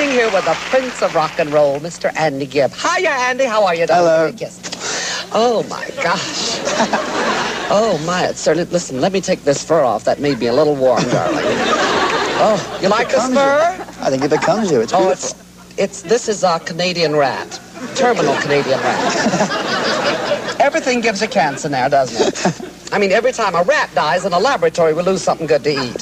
sitting here with the Prince of Rock and Roll, Mr. Andy Gibb. Hiya, Andy. How are you? Hello. Oh my gosh. oh my, it's certainly. Listen, let me take this fur off. That made me a little warm, darling. Oh, you like this fur? I think it becomes you. It's Oh, beautiful. it's it's this is a Canadian rat, terminal Canadian rat. Everything gives a cancer now, doesn't it? I mean, every time a rat dies in a laboratory, we lose something good to eat.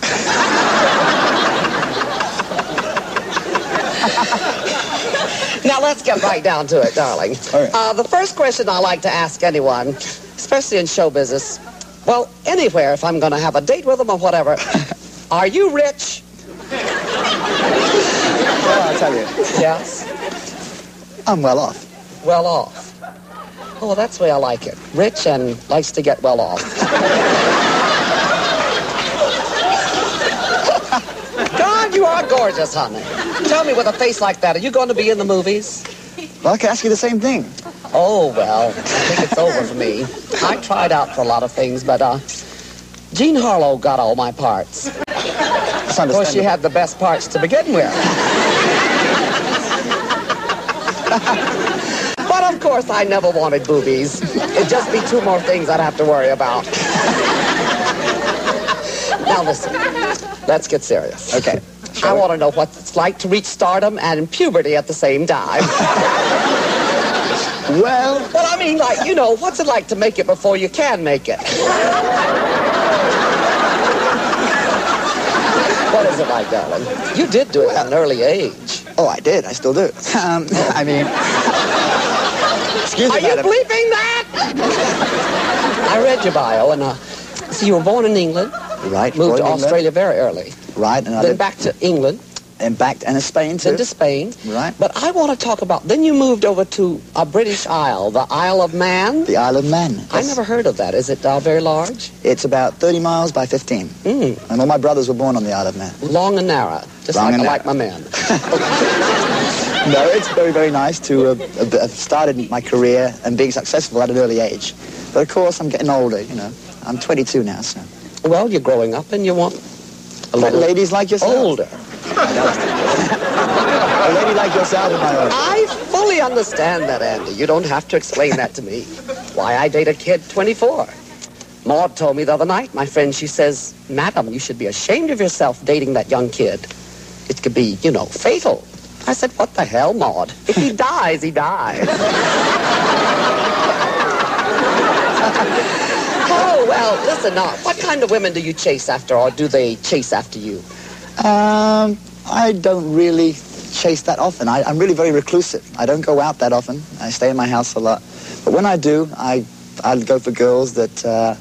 Now let's get right down to it, darling. Right. Uh, the first question I like to ask anyone, especially in show business, well, anywhere if I'm going to have a date with them or whatever, are you rich? Well, I'll tell you, Yes. I'm well off. well off. Oh, that's the way I like it. Rich and likes to get well off. you are gorgeous, honey. Tell me, with a face like that, are you going to be in the movies? Well, I can ask you the same thing. Oh, well, I think it's over for me. I tried out for a lot of things, but uh, Jean Harlow got all my parts. Of course, she had the best parts to begin with. but of course, I never wanted boobies. It'd just be two more things I'd have to worry about. now listen, let's get serious. Okay. I want to know what it's like to reach stardom and puberty at the same time. Well, well, I mean, like, you know, what's it like to make it before you can make it? what is it like, darling? You did do it at an early age. oh, I did. I still do. Um, I mean, excuse me. Are you bleeping that? I read your bio, and uh, so you were born in England, Right. moved to in England. Australia very early, Right, and I then back to England, and back and Spain too. then to Spain. Right. But I want to talk about. Then you moved over to a British Isle, the Isle of Man. The Isle of Man. I Yes. never heard of that. Is it uh, very large? It's about 30 miles by 15. Mm. And all my brothers were born on the Isle of Man. Long and narrow, just Long like I like my man. No, it's very, very nice to uh, have have started my career and being successful at an early age. But of course, I'm getting older, you know. I'm 22 now, so. Well, you're growing up, and you want a But little ladies like yourself. older. A lady like yourself in my own. I fully understand that, Andy. You don't have to explain that to me. Why I date a kid 24. Maud told me the other night, my friend, she says, Madam, you should be ashamed of yourself dating that young kid. It could be, you know, fatal. I said, what the hell, Maud? If he dies, he dies. oh, well, listen now. What kind of women do you chase after, or do they chase after you? Um, I don't really chase that often. I, I'm really very reclusive. I don't go out that often. I stay in my house a lot. But when I do, I, I go for girls that uh,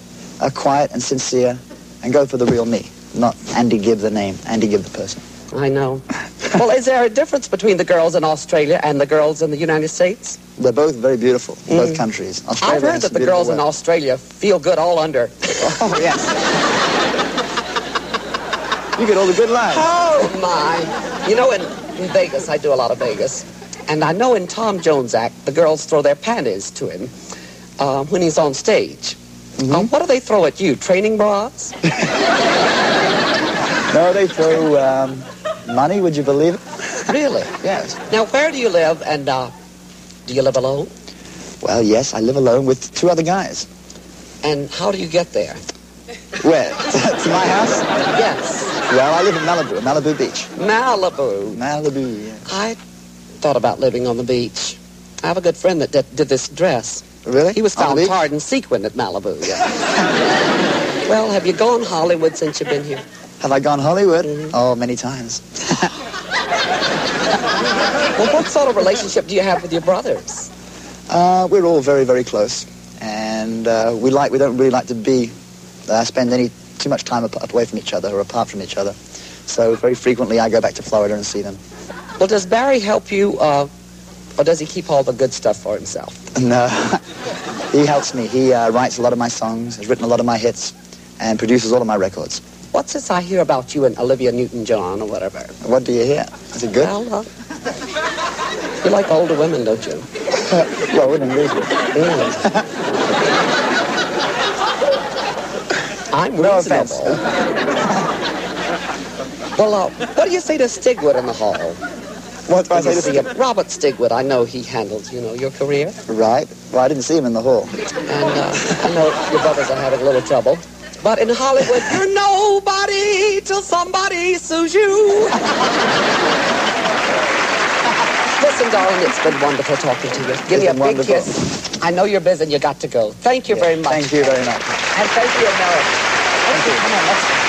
are quiet and sincere and go for the real me, not Andy Gibb the name, Andy Gibb the person. I know. Well, is there a difference between the girls in Australia and the girls in the United States? They're both very beautiful, in both countries. Mm. I've heard that the girls in. Australia feel good all under. Oh, yes. you get all the good lines. Oh, my. You know, in, in Vegas, I do a lot of Vegas. And I know in Tom Jones' act, the girls throw their panties to him uh, when he's on stage. Mm-hmm. Uh, what do they throw at you? Training bras? No, they throw um, money, would you believe it? Really? Yes. Now, where do you live, and uh, do you live alone? Well, yes, I live alone with two other guys. And how do you get there? Where? to my house? Yes, Well, I live in Malibu, Malibu Beach. Malibu. Malibu, yeah. I thought about living on the beach. I have a good friend that did, did this dress. Really? He was found tarred and sequined at Malibu. Yeah. well, have you gone Hollywood since you've been here? Have I gone Hollywood? Mm-hmm. Oh, many times. Well, what sort of relationship do you have with your brothers? Uh, we're all very, very close, and uh, we like we don't really like to be uh, spend any too much time away from each other or apart from each other. So very frequently, I go back to Florida and see them. Well, does Barry help you, uh, or does he keep all the good stuff for himself? No, he helps me. He uh, writes a lot of my songs, has written a lot of my hits, and produces all of my records. What's this I hear about you and Olivia Newton-John or whatever? What do you hear? Is it good? Well, uh, you like older women, don't you? well, wouldn't agree with you. Mm. I'm No reasonable. well, uh, what do you say to Stigwood in the hall? What do I say to see him. Robert Stigwood, I know he handles, you know, your career. Right. Well, I didn't see him in the hall. And uh, I know your brothers are having a little trouble. But in Hollywood, you're nobody till somebody sues you. Listen, darling, it's been wonderful talking to you. Give me a big wonderful. kiss. I know you're busy and you got to go. Thank you very much. Thank you very much. And thank you, America. Thank you. Come on, let's